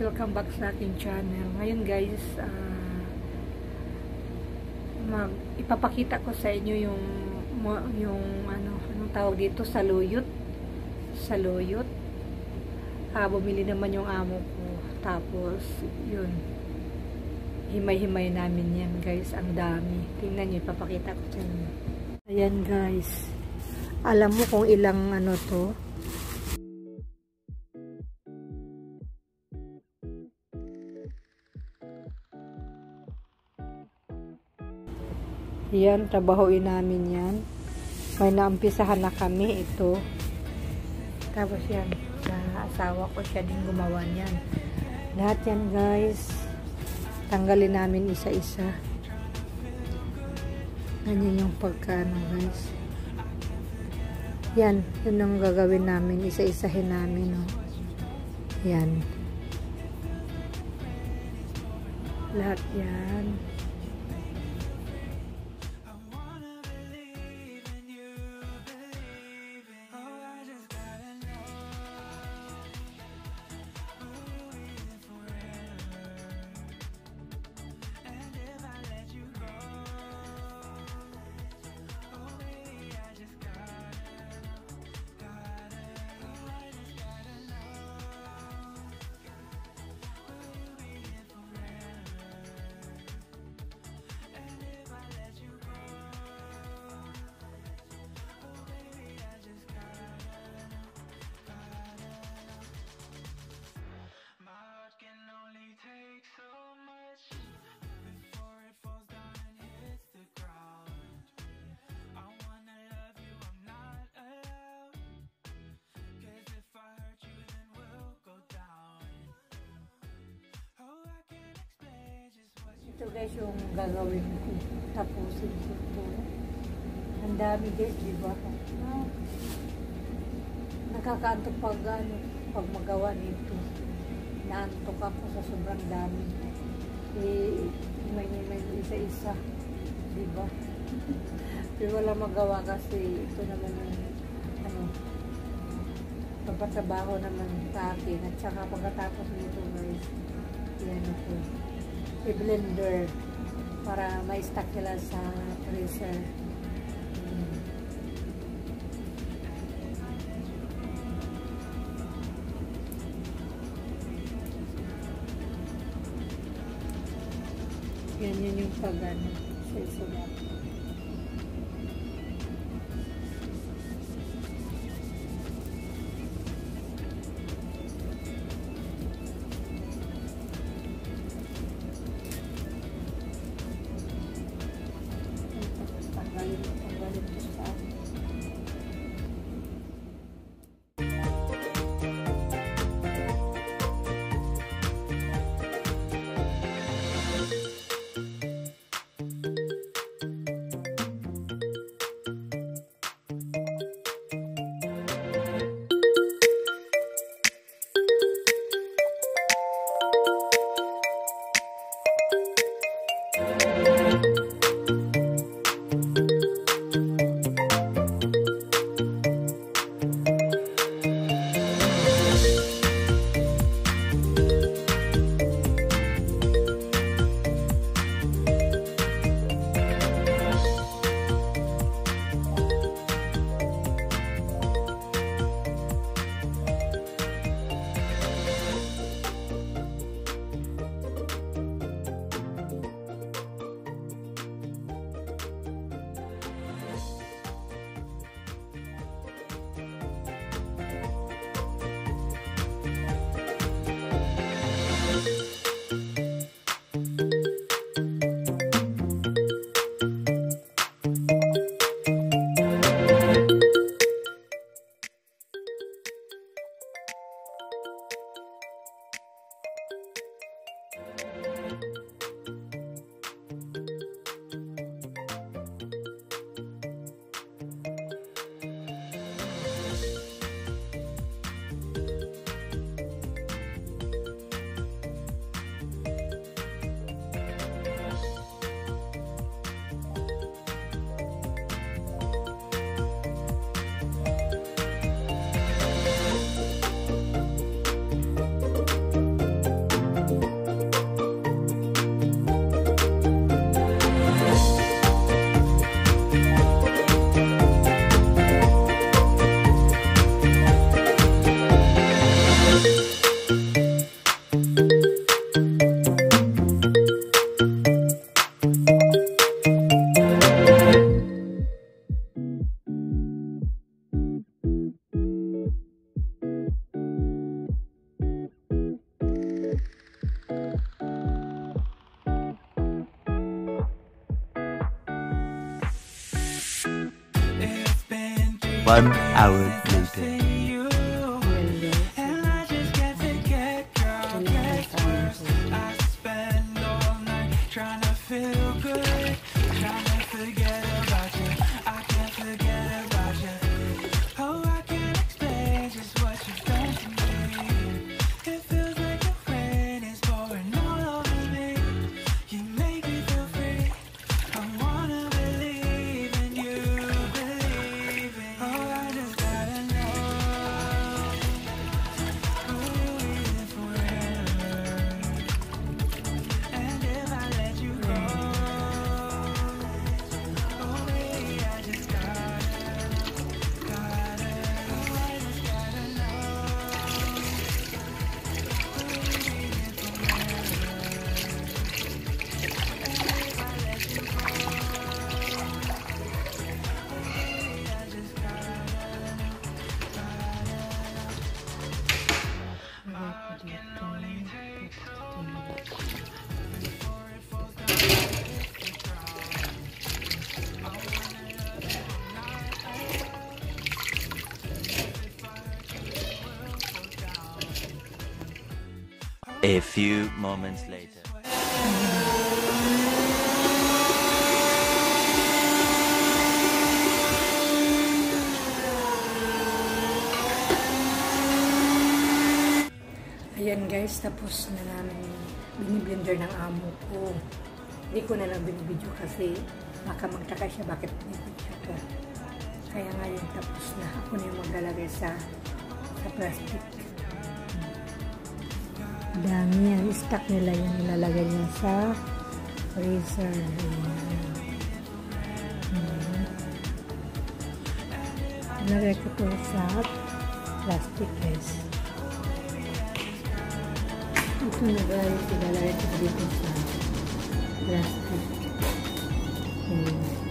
welcome back sa aking channel. Ngayon guys, mag ipapakita ko sa inyo yung yung ano, anong tawag dito, saluyot. Saluyot. Ah, bumili naman yung amo ko. Tapos, yun. Himay-himay namin yan guys, ang dami. Tingnan nyo, ipapakita ko sa inyo. Ayan guys. Alam mo kung ilang ano to? Yan, trabahoin namin yan. May naumpisahan na kami ito. Tapos yan, sa asawa ko siya din gumawa niyan. Lahat yan guys, tanggalin namin isa-isa. Ganyan yung pagkano guys. Yan, yun ang gagawin namin. Isa-isahin namin. No? Yan. Lahat yan. Ito guys yung gagawin ko. Tapusin ko ito. Ang dami guys, di ba? Ah, nakakaantok pag, ano, pag magawa nito. Naantok ako sa sobrang dami. Eh, may may isa-isa. Di ba? Pero wala magawa kasi ito naman yung ano, pagpatrabaho naman sa akin. At saka pagkatapos nito i-blender para ma-stack nila sa freezer. Yan yun yung pag ano, sa isulat. One hour later. A few moments later. Ayan guys, tapos na namin biniblender ng amo ko. Hindi ko na lang binibidyo kasi baka magtaka siya bakit binibidyo ko. Kaya ngayon tapos na. Ako na yung maglalagay sa, sa plastic. Dami yan. Stock nila yan. Nilalagay niya sa freezer. Ayan. Nilagay ko to sa plastic guys. Ito na guys, ilalagay ko dito sa plastic. Ayan.